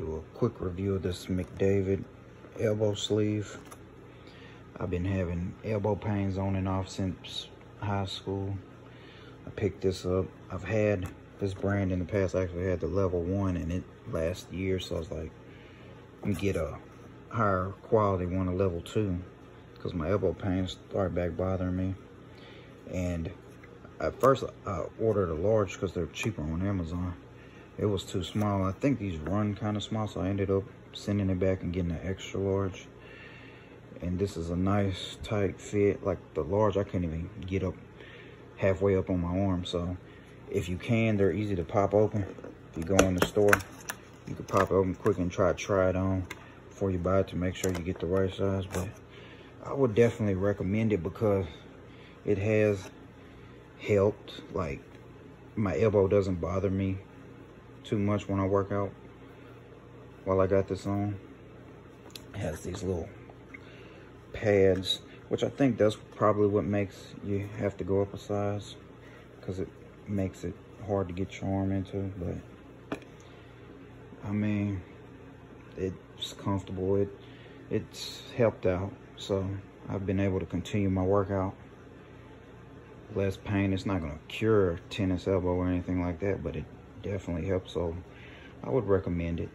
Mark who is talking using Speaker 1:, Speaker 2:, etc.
Speaker 1: do a quick review of this McDavid elbow sleeve. I've been having elbow pains on and off since high school. I picked this up. I've had this brand in the past. I actually had the level one and it last year. So I was like, let me get a higher quality one, a level two. Because my elbow pains started back bothering me. And at first I ordered a large because they're cheaper on Amazon it was too small. I think these run kind of small, so I ended up sending it back and getting an extra large. And this is a nice tight fit. Like the large, I couldn't even get up halfway up on my arm. So if you can, they're easy to pop open. If you go in the store, you can pop it open quick and try try it on before you buy it to make sure you get the right size. But I would definitely recommend it because it has helped. Like my elbow doesn't bother me too much when I work out while I got this on. It has these little pads, which I think that's probably what makes you have to go up a size because it makes it hard to get your arm into. But I mean, it's comfortable. It It's helped out. So I've been able to continue my workout. Less pain. It's not going to cure tennis elbow or anything like that, but it definitely helps. So I would recommend it.